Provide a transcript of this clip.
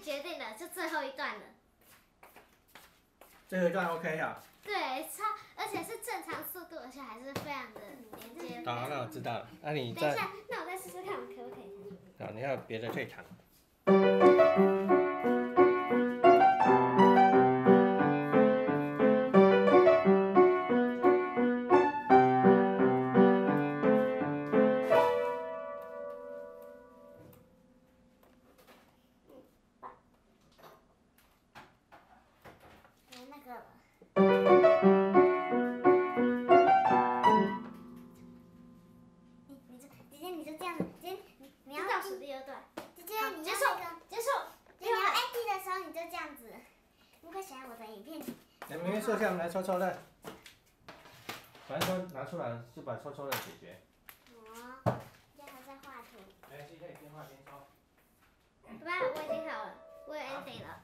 决定了，就最后一段了。最后一段 OK 啊？对，超，而且是正常速度，而且还是非常的连接。好，那我知道了。那你，等一下，那我再试试看，我可不可以？好，你要别的退场。你你就姐姐你就这样，姐姐你你要倒数第二段。姐姐你要那个结束，你要 AD 的时候你就这样子。如果想要我的影片，来，明明坐下，我们来抽抽乐。反正说拿出来就把抽抽乐解决。哦，现在还在画图。没关系，可以边画边抽。爸爸，我已经好了，我有 ending 了。